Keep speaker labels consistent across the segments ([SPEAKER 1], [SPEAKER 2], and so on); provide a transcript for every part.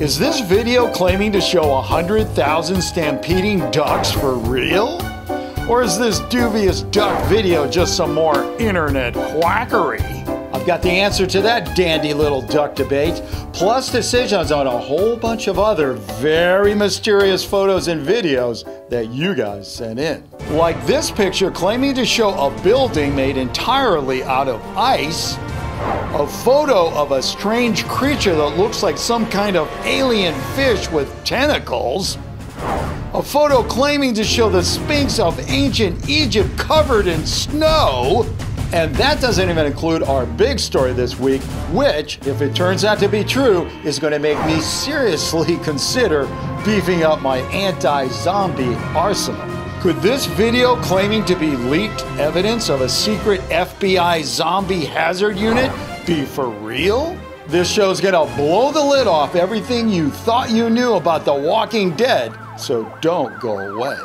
[SPEAKER 1] Is this video claiming to show 100,000 stampeding ducks for real? Or is this dubious duck video just some more internet quackery? I've got the answer to that dandy little duck debate, plus decisions on a whole bunch of other very mysterious photos and videos that you guys sent in. Like this picture claiming to show a building made entirely out of ice a photo of a strange creature that looks like some kind of alien fish with tentacles. A photo claiming to show the Sphinx of ancient Egypt covered in snow. And that doesn't even include our big story this week, which, if it turns out to be true, is going to make me seriously consider beefing up my anti zombie arsenal. Could this video claiming to be leaked evidence of a secret FBI zombie hazard unit be for real? This show's gonna blow the lid off everything you thought you knew about The Walking Dead, so don't go away.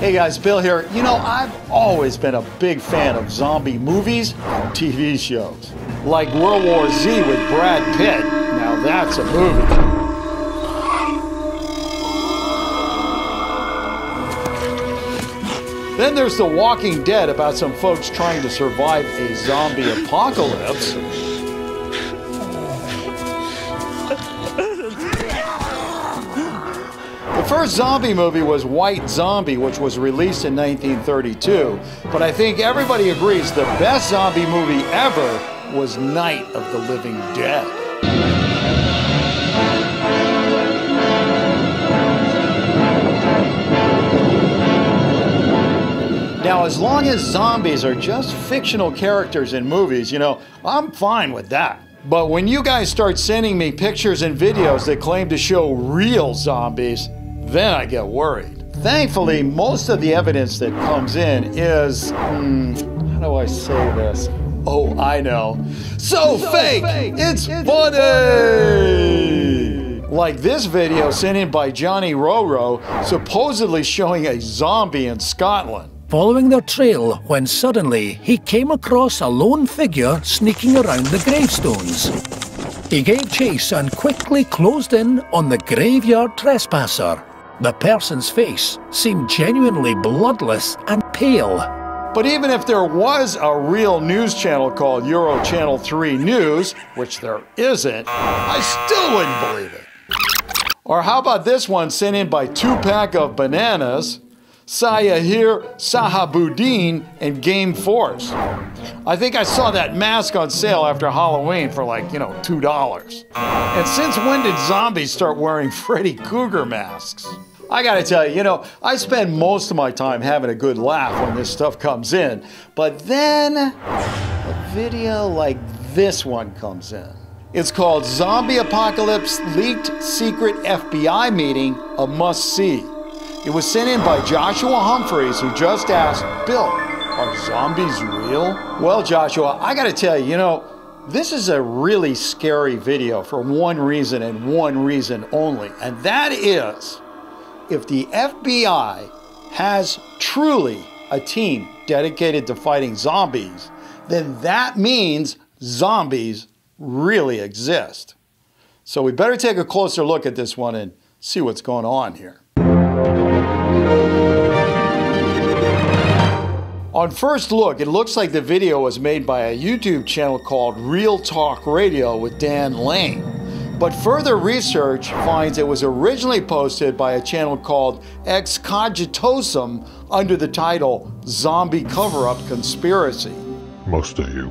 [SPEAKER 1] Hey guys, Bill here. You know, I've always been a big fan of zombie movies and TV shows. Like World War Z with Brad Pitt. Now that's a movie. Then there's The Walking Dead about some folks trying to survive a zombie apocalypse. The first zombie movie was White Zombie, which was released in 1932. But I think everybody agrees the best zombie movie ever was Night of the Living Dead. Now, as long as zombies are just fictional characters in movies, you know, I'm fine with that. But when you guys start sending me pictures and videos that claim to show real zombies, then I get worried. Thankfully, most of the evidence that comes in is, hmm, how do I say this? Oh, I know. So, so fake, fake, it's, it's funny. funny! Like this video sent in by Johnny Roro, supposedly showing a zombie in Scotland
[SPEAKER 2] following their trail when suddenly he came across a lone figure sneaking around the gravestones. He gave chase and quickly closed in on the graveyard trespasser. The person's face seemed genuinely bloodless and pale.
[SPEAKER 1] But even if there was a real news channel called Euro Channel 3 News, which there isn't, I still wouldn't believe it. Or how about this one sent in by Two Pack of Bananas? Sayahir Sahabuddin and Game Force. I think I saw that mask on sale after Halloween for like, you know, $2. And since when did zombies start wearing Freddy Krueger masks? I gotta tell you, you know, I spend most of my time having a good laugh when this stuff comes in, but then a video like this one comes in. It's called Zombie Apocalypse Leaked Secret FBI Meeting, a must see. It was sent in by Joshua Humphreys, who just asked, Bill, are zombies real? Well, Joshua, I gotta tell you, you know, this is a really scary video for one reason and one reason only, and that is if the FBI has truly a team dedicated to fighting zombies, then that means zombies really exist. So we better take a closer look at this one and see what's going on here. On first look, it looks like the video was made by a YouTube channel called Real Talk Radio with Dan Lane. But further research finds it was originally posted by a channel called Ex Cogitosum under the title Zombie Cover Up Conspiracy.
[SPEAKER 3] Most of you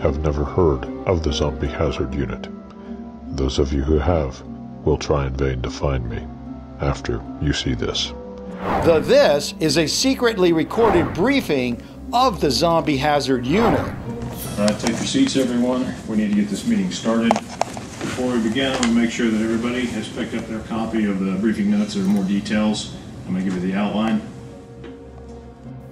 [SPEAKER 3] have never heard of the Zombie Hazard Unit. Those of you who have will try in vain to find me after you see this.
[SPEAKER 1] The This is a secretly recorded briefing of the Zombie Hazard Unit.
[SPEAKER 4] All right, take your seats, everyone. We need to get this meeting started. Before we begin, I want to make sure that everybody has picked up their copy of the briefing notes. There are more details. I'm going to give you the outline.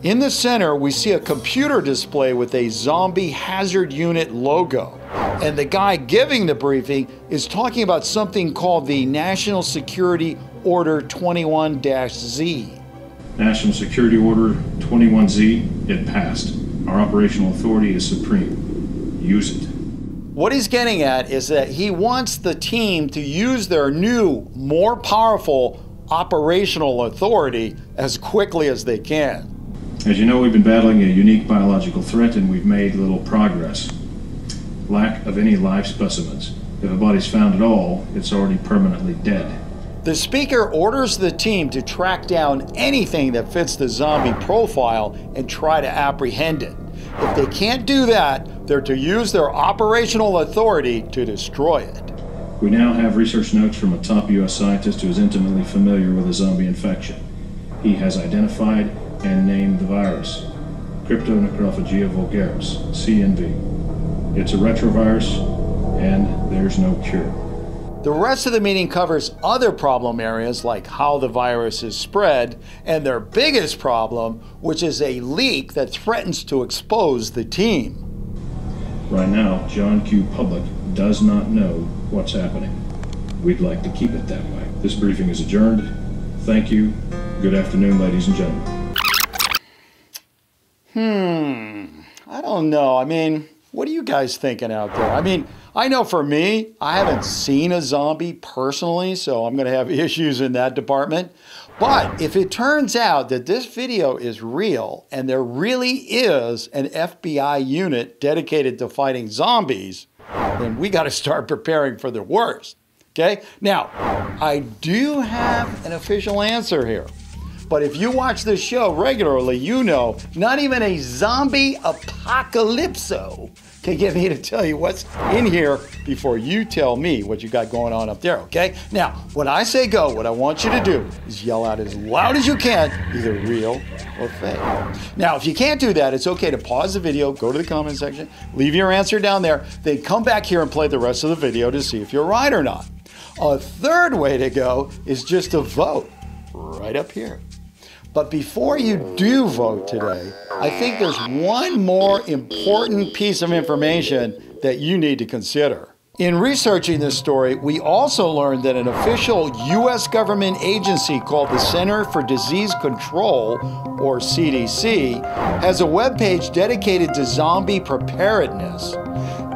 [SPEAKER 1] In the center, we see a computer display with a Zombie Hazard Unit logo. And the guy giving the briefing is talking about something called the National Security Order 21 Z.
[SPEAKER 4] National Security Order 21Z, it passed. Our operational authority is supreme. Use it.
[SPEAKER 1] What he's getting at is that he wants the team to use their new, more powerful operational authority as quickly as they can.
[SPEAKER 4] As you know, we've been battling a unique biological threat and we've made little progress. Lack of any live specimens. If a body's found at all, it's already permanently dead.
[SPEAKER 1] The speaker orders the team to track down anything that fits the zombie profile and try to apprehend it. If they can't do that, they're to use their operational authority to destroy it.
[SPEAKER 4] We now have research notes from a top U.S. scientist who is intimately familiar with a zombie infection. He has identified and named the virus, Cryptonecrophagia vulgaris, CNV. It's a retrovirus, and there's no cure.
[SPEAKER 1] The rest of the meeting covers other problem areas like how the virus is spread and their biggest problem, which is a leak that threatens to expose the team.
[SPEAKER 4] Right now, John Q. Public does not know what's happening. We'd like to keep it that way. This briefing is adjourned. Thank you. Good afternoon, ladies and gentlemen.
[SPEAKER 1] Hmm, I don't know. I mean, what are you guys thinking out there? I mean, I know for me, I haven't seen a zombie personally, so I'm going to have issues in that department. But if it turns out that this video is real and there really is an FBI unit dedicated to fighting zombies, then we got to start preparing for the worst. Okay? Now, I do have an official answer here. But if you watch this show regularly, you know not even a zombie apocalypso can get me to tell you what's in here before you tell me what you got going on up there, okay? Now, when I say go, what I want you to do is yell out as loud as you can, either real or fake. Now, if you can't do that, it's okay to pause the video, go to the comment section, leave your answer down there, then come back here and play the rest of the video to see if you're right or not. A third way to go is just to vote right up here. But before you do vote today, I think there's one more important piece of information that you need to consider. In researching this story, we also learned that an official U.S. government agency called the Center for Disease Control, or CDC, has a webpage dedicated to zombie preparedness.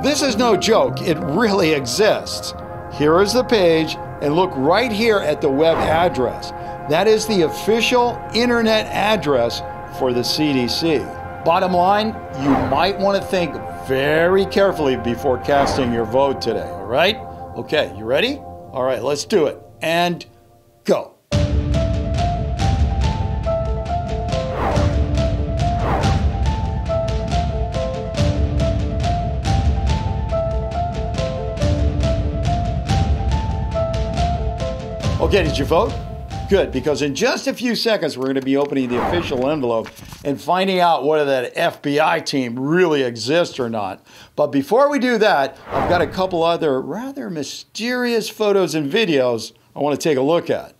[SPEAKER 1] This is no joke, it really exists. Here is the page, and look right here at the web address. That is the official internet address for the CDC. Bottom line, you might want to think very carefully before casting your vote today, all right? Okay, you ready? All right, let's do it. And go. Okay, did you vote? Good, because in just a few seconds, we're going to be opening the official envelope and finding out whether that FBI team really exists or not. But before we do that, I've got a couple other rather mysterious photos and videos I want to take a look at.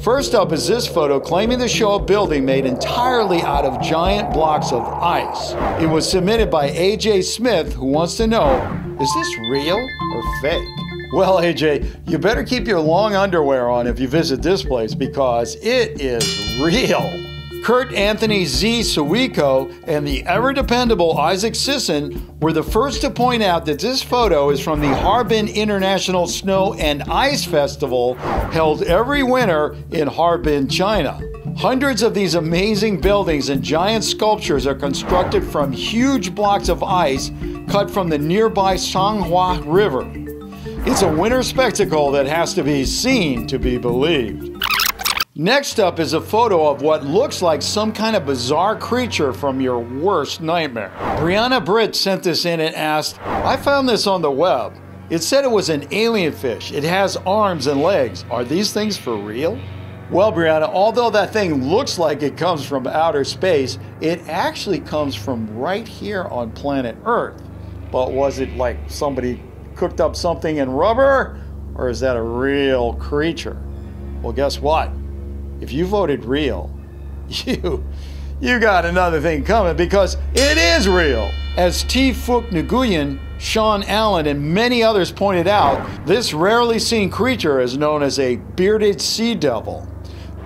[SPEAKER 1] First up is this photo claiming to show a building made entirely out of giant blocks of ice. It was submitted by AJ Smith, who wants to know is this real or fake? Well, AJ, you better keep your long underwear on if you visit this place because it is real. Kurt Anthony Z. Suiko and the ever dependable Isaac Sisson were the first to point out that this photo is from the Harbin International Snow and Ice Festival held every winter in Harbin, China. Hundreds of these amazing buildings and giant sculptures are constructed from huge blocks of ice cut from the nearby Songhua River. It's a winter spectacle that has to be seen to be believed. Next up is a photo of what looks like some kind of bizarre creature from your worst nightmare. Brianna Britt sent this in and asked, I found this on the web. It said it was an alien fish. It has arms and legs. Are these things for real? Well, Brianna, although that thing looks like it comes from outer space, it actually comes from right here on planet Earth. But was it like somebody cooked up something in rubber, or is that a real creature? Well, guess what? If you voted real, you you got another thing coming because it is real. As T. Fook Nguyen, Sean Allen, and many others pointed out, this rarely seen creature is known as a bearded sea devil.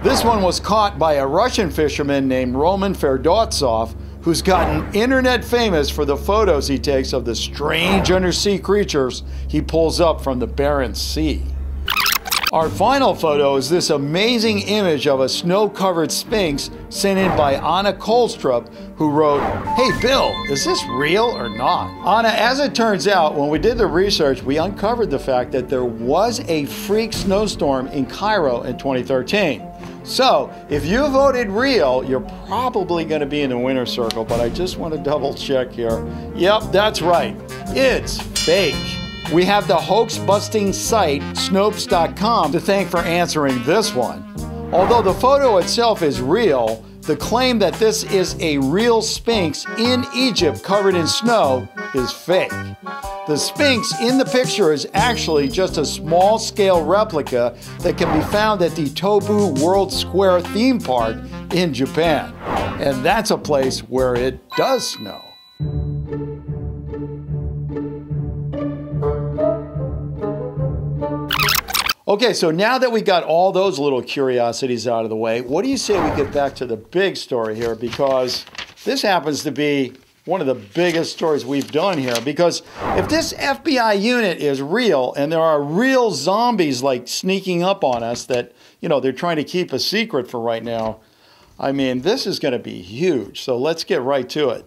[SPEAKER 1] This one was caught by a Russian fisherman named Roman Fedortsov who's gotten internet famous for the photos he takes of the strange undersea creatures he pulls up from the Barents Sea. Our final photo is this amazing image of a snow covered sphinx sent in by Anna Kolstrup, who wrote, Hey Bill, is this real or not? Anna, as it turns out, when we did the research, we uncovered the fact that there was a freak snowstorm in Cairo in 2013. So, if you voted real, you're probably going to be in the winner circle, but I just want to double check here. Yep, that's right. It's fake. We have the hoax busting site, Snopes.com, to thank for answering this one. Although the photo itself is real, the claim that this is a real Sphinx in Egypt covered in snow is fake. The Sphinx in the picture is actually just a small scale replica that can be found at the Tobu World Square theme park in Japan. And that's a place where it does snow. Okay, so now that we got all those little curiosities out of the way, what do you say we get back to the big story here? Because this happens to be one of the biggest stories we've done here. Because if this FBI unit is real and there are real zombies like sneaking up on us that, you know, they're trying to keep a secret for right now, I mean, this is going to be huge. So let's get right to it.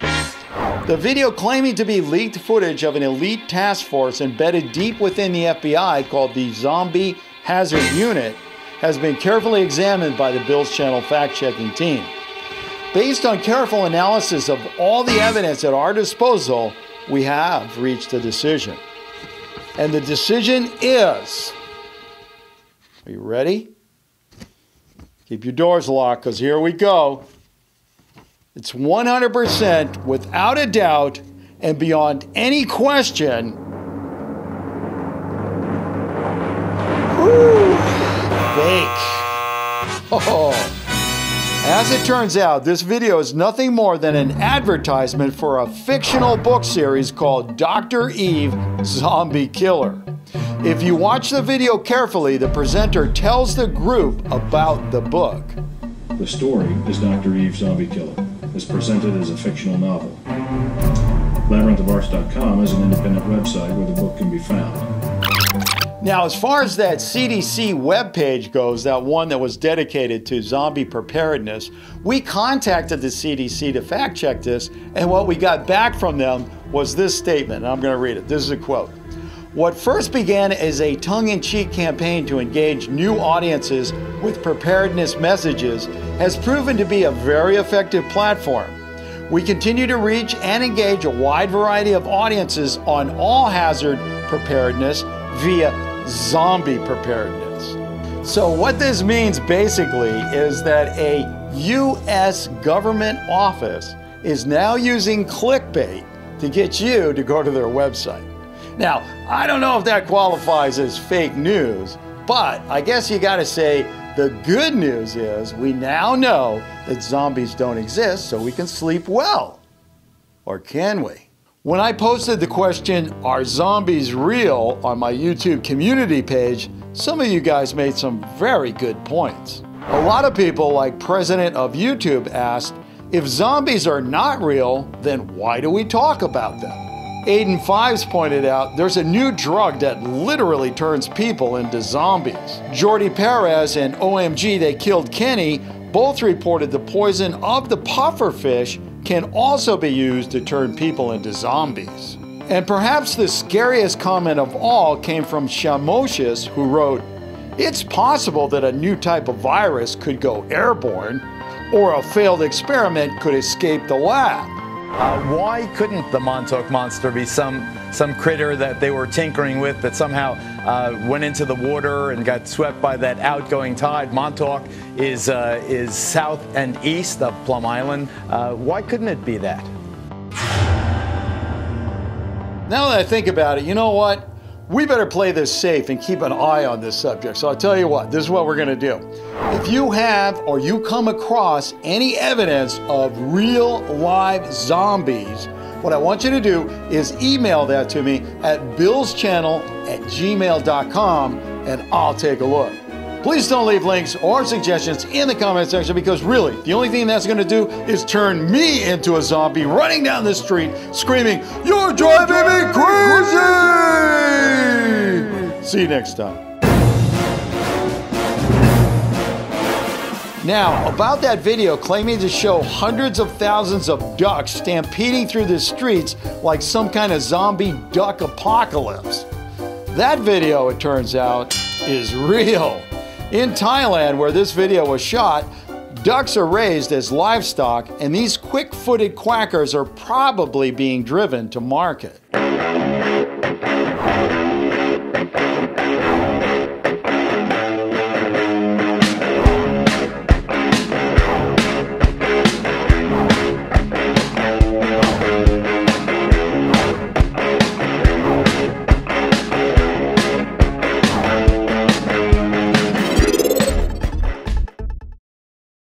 [SPEAKER 1] The video claiming to be leaked footage of an elite task force embedded deep within the FBI called the Zombie Hazard Unit has been carefully examined by the Bills Channel fact checking team. Based on careful analysis of all the evidence at our disposal, we have reached a decision. And the decision is Are you ready? Keep your doors locked because here we go. It's 100% without a doubt and beyond any question. As it turns out, this video is nothing more than an advertisement for a fictional book series called Dr. Eve Zombie Killer. If you watch the video carefully, the presenter tells the group about the book.
[SPEAKER 4] The story is Dr. Eve Zombie Killer. It's presented as a fictional novel. LabyrinthofArts.com is an independent website where the book can be found.
[SPEAKER 1] Now, as far as that CDC webpage goes, that one that was dedicated to zombie preparedness, we contacted the CDC to fact check this, and what we got back from them was this statement. And I'm going to read it. This is a quote. What first began as a tongue in cheek campaign to engage new audiences with preparedness messages has proven to be a very effective platform. We continue to reach and engage a wide variety of audiences on all hazard preparedness via zombie preparedness. So, what this means basically is that a U.S. government office is now using clickbait to get you to go to their website. Now, I don't know if that qualifies as fake news, but I guess you gotta say the good news is we now know that zombies don't exist, so we can sleep well. Or can we? When I posted the question, Are zombies real? on my YouTube community page, some of you guys made some very good points. A lot of people, like President of YouTube, asked, If zombies are not real, then why do we talk about them? Aiden Fives pointed out there's a new drug that literally turns people into zombies. Jordy Perez and OMG They Killed Kenny both reported the poison of the puffer fish can also be used to turn people into zombies. And perhaps the scariest comment of all came from Shamocious, who wrote, It's possible that a new type of virus could go airborne, or a failed experiment could escape the lab.
[SPEAKER 5] Uh, why couldn't the Montauk monster be some some critter that they were tinkering with that somehow uh, went into the water and got swept by that outgoing tide? Montauk is uh, is south and east of Plum Island. Uh, why couldn't it be that?
[SPEAKER 1] Now that I think about it, you know what? We better play this safe and keep an eye on this subject. So I'll tell you what, this is what we're going to do. If you have or you come across any evidence of real live zombies, what I want you to do is email that to me at billschannel at gmail.com and I'll take a look. Please don't leave links or suggestions in the comment section because really, the only thing that's going to do is turn me into a zombie running down the street screaming, You're driving me crazy! See you next time. Now, about that video claiming to show hundreds of thousands of ducks stampeding through the streets like some kind of zombie duck apocalypse. That video, it turns out, is real. In Thailand, where this video was shot, ducks are raised as livestock, and these quick footed quackers are probably being driven to market.